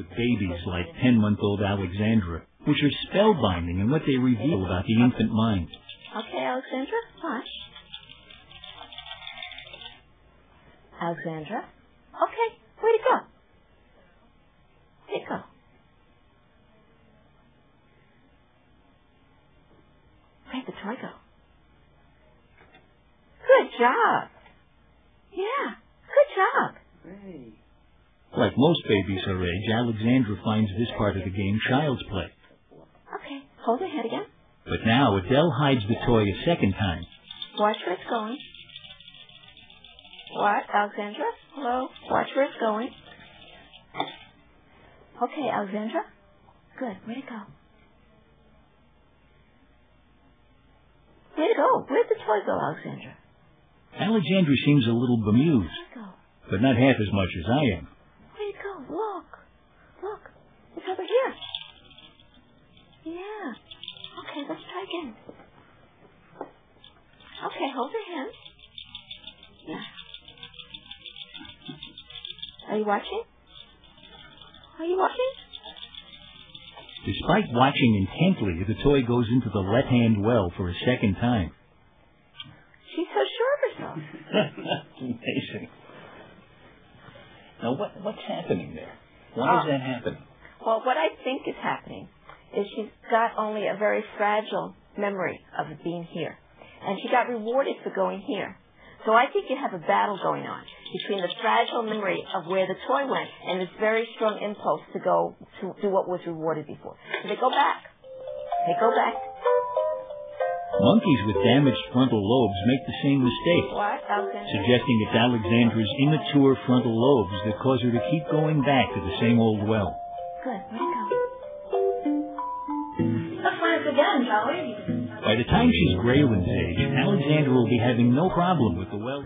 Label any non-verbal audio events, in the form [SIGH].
with babies like 10-month-old Alexandra, which are spellbinding in what they reveal about the infant mind. Okay, Alexandra, watch. Alexandra. Okay, where'd it go? Where'd it go? Where'd the toy go? Good job. Yeah, good job. Great. Like most babies her age, Alexandra finds this part of the game child's play. Okay, hold her head again. But now Adele hides the toy a second time. Watch where it's going. What, Alexandra? Hello? Watch where it's going. Okay, Alexandra. Good. Where'd it go? Where'd it go? Where'd the toy go, Alexandra? Alexandra seems a little bemused, Where'd it go? but not half as much as I am. Again. Okay, hold your hand. Yeah. Are you watching? Are you watching? Despite watching intently, the toy goes into the left-hand well for a second time. She's so sure of herself. [LAUGHS] Amazing. Now, what what's happening there? Why is Oh. Ah. that happening? Well, what I think is happening is she's got only a very fragile memory of being here. And she got rewarded for going here. So I think you have a battle going on between the fragile memory of where the toy went and this very strong impulse to go to do what was rewarded before. So they go back. They go back. Monkeys with damaged frontal lobes make the same mistake, What, suggesting it's Alexandra's immature frontal lobes that cause her to keep going back to the same old well. Good. Again, shall we? By the time she's Graylin's age, Alexandra will be having no problem with the well.